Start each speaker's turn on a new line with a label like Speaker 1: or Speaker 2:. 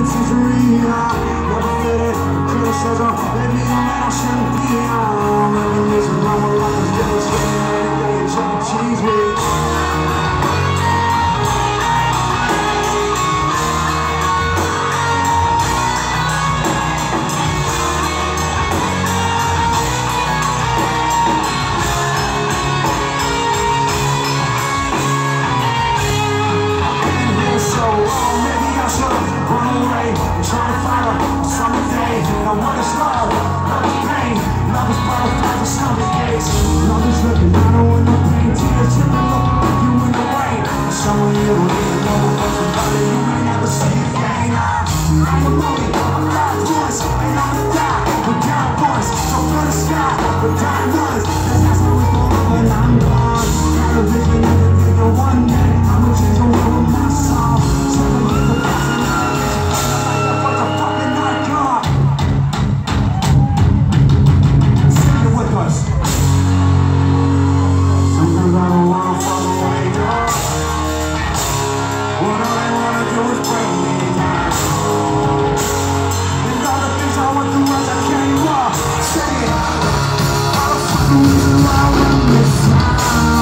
Speaker 1: This is real. Never fitted criticism. Maybe I'm. I wanna smile. You. I wanna smile